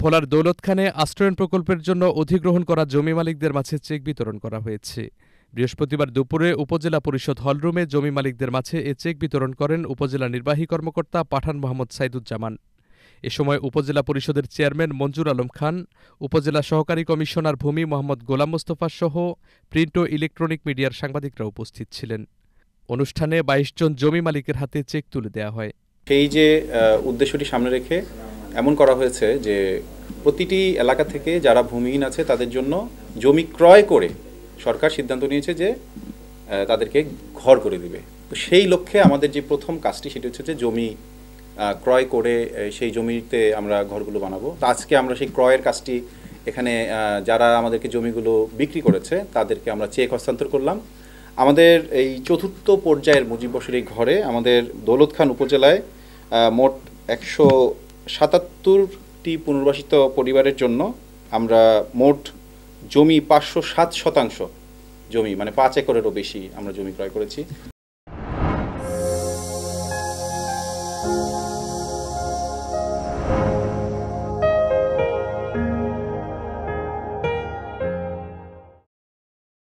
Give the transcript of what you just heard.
ভোলার দৌলতখানে আশ্রয়ণ প্রকল্পের জন্য অধিগ্রহণ করা জমি মালিকদের মাঝে চেক বিতরণ করা হয়েছে। বৃহস্পতিবার দুপুরে উপজেলা পরিষদ হলরুমে জমি মালিকদের মাঝে এ চেক বিতরণ করেন উপজেলা নির্বাহী কর্মকর্তা পাঠান মোহাম্মদ সাইদুজ্জামান। এ সময় উপজেলা পরিষদের চেয়ারম্যান মঞ্জুর আলম খান, উপজেলা সহকারী কমিশনার ভূমি মোহাম্মদ গোলাম মোস্তফা সহ প্রিন্ট ও ইলেকট্রনিক মিডিয়ার সাংবাদিকরা উপস্থিত ছিলেন। অনুষ্ঠানে বাইশ জন জমি মালিকের হাতে চেক তুলে দেওয়া হয়। সেই যে উদ্দেশ্যটি সামনে রেখে এমন করা হয়েছে যে প্রতিটি এলাকা থেকে যারা ভূমিহীন আছে তাদের জন্য জমি ক্রয় করে সরকার সিদ্ধান্ত নিয়েছে যে তাদেরকে ঘর করে দিবে। তো সেই লক্ষ্যে আমাদের যে প্রথম কাজটি সেটি হচ্ছে যে জমি ক্রয় করে সেই জমিতে আমরা ঘরগুলো বানাবো। তো আজকে আমরা সেই ক্রয়ের কাজটি এখানে যারা আমাদেরকে জমিগুলো বিক্রি করেছে তাদেরকে আমরা চেক হস্তান্তর করলাম। আমাদের এই চতুর্থ পর্যায়ের মুজিব বসের এই ঘরে আমাদের দৌলত খান উপজেলায় মোট একশো সাতাত্তরটি পুনর্বাসিত পরিবারের জন্য আমরা মোট জমি পাঁচশো সাত শতাংশ জমি মানে পাঁচ একরেরও বেশি আমরা জমি ক্রয় করেছি।